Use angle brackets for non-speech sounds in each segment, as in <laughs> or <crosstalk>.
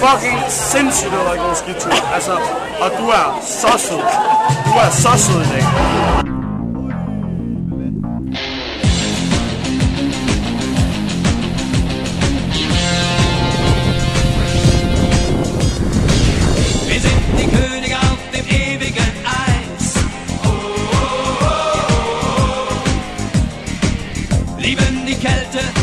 fucking sindssygt, at du har gået skitur. Altså, og du er så sød. Du er så sød i dag. Wir sind die Könige auf dem ewigen Eis. Lieben die Kälte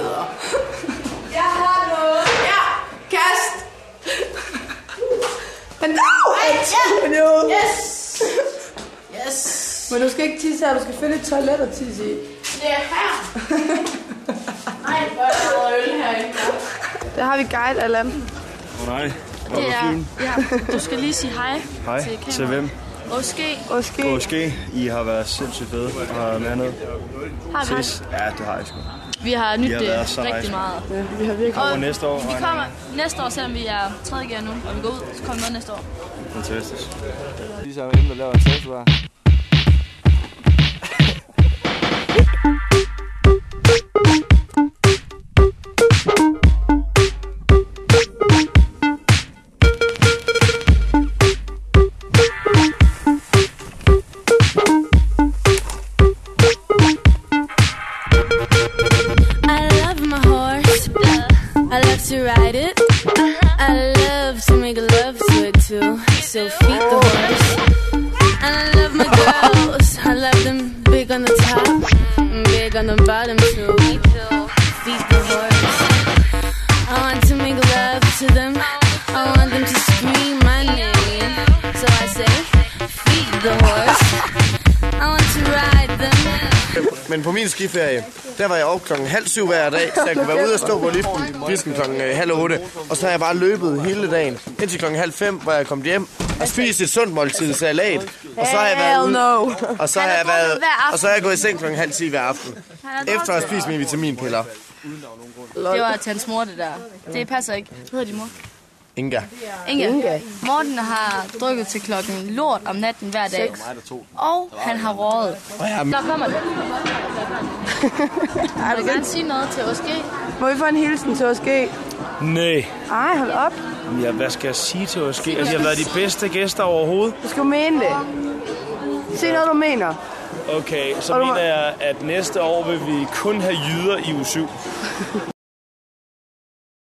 steder. <laughs> Jeg har noget. Ja, kast! Men no! Jo. Yes! Yes! Men du skal ikke tisse her, du skal finde et toilet og tisse i. Det er her. Nej, hvor er der øl herinde. Der har vi guide, Allan. Åh oh, nej. Det er, ja, du skal lige sige hej Hej, til til hvem? Måske Måske. Måske. I har været sindssygt fede og landet. har vi Ses. Ja, det har jeg sgu. Vi har nyt har det været rigtig nice. meget. Ja, vi har virkelig... Og næste år. Vi kommer næste år, selvom vi er 3. G nu, og vi går ud, så kommer vi med næste år. Fantastisk. Ligesom dem, der laver en it. I love to make love to it too. So feed the horse. I love my girls. I love them big on the top, big on the bottom too. Men på min skiferie, der var jeg oppe klokken halv syv hver dag, så jeg kunne være ude og stå på liften, liften klokken øh, halv otte. Og så har jeg bare løbet hele dagen, indtil klokken halv fem, hvor jeg kom hjem og spiste et sundt måltid salat. Og så har jeg været ude, no. og så har jeg været, og så har jeg gået i seng klokken halv ti hver aften. Efter at have spist mine vitaminpiller. Det var Tans mor, det der. Det passer ikke. Hvad hedder din mor? Inga. Inge. Inge. Morten har drukket til klokken lort om natten hver dag. Og han har rådet. Der kommer det. Jeg <laughs> vil gerne sige noget til OSG. Må vi få en hilsen til OSG? Nej. Ej, hold op. Ja, hvad skal jeg sige til OSG? Altså, de har været de bedste gæster overhovedet. Du skal jo mene det. Se noget, du mener. Okay, så du må- mener jeg, at næste år vil vi kun have jyder i U7. <laughs>